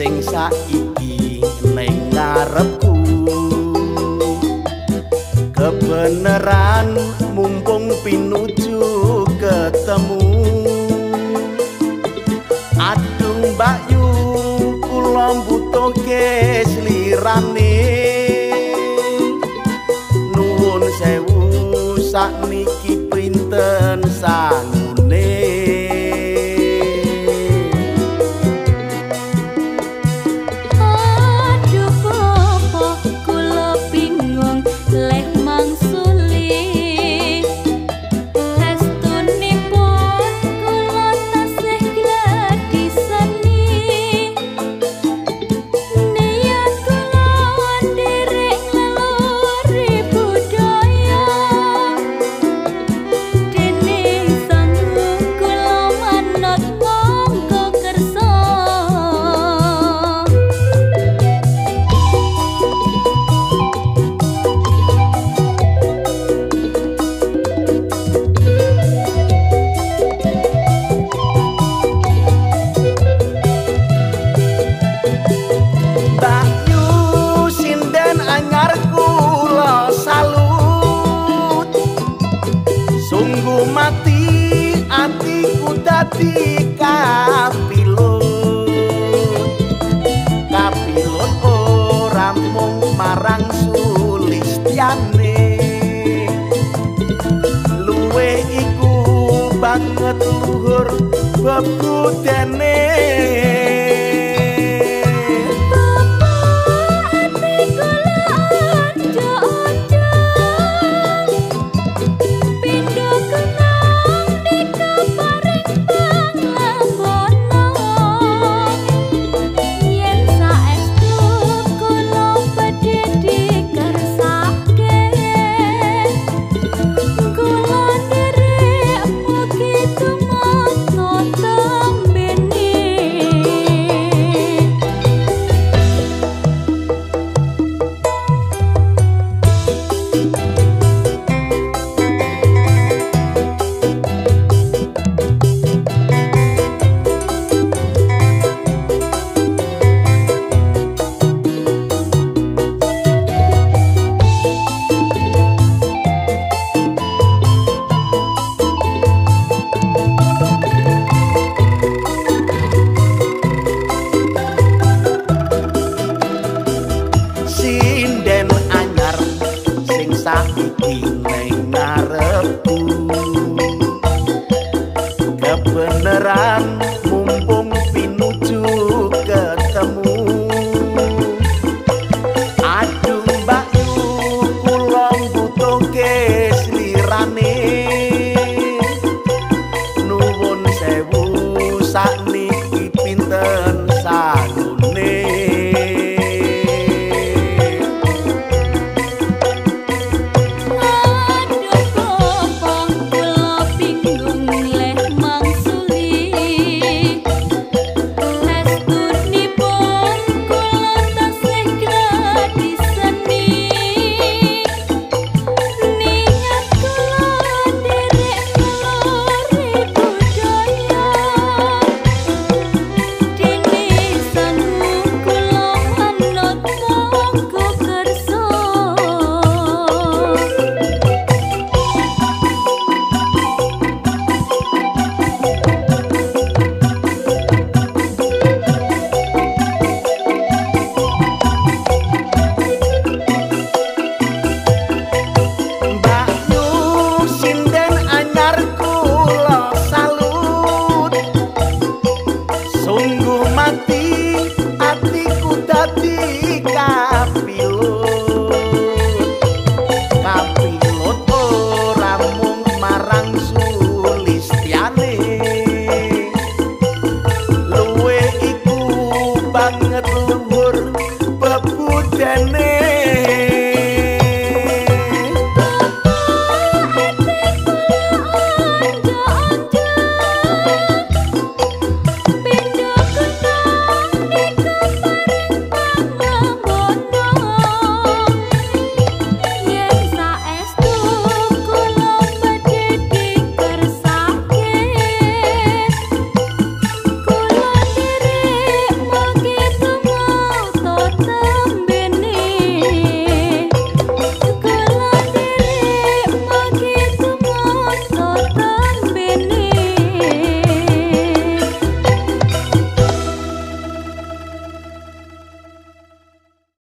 sing saiki ning ngarepku. Kebenaran mumpung pinuju ketemu. Adung mbakyu kula butuh keslirane nuwun sewu sakniki pinten sang dadi kapilun kapilun ora mung marang sulistyane luwe iku banget luhur bebudene King. ti.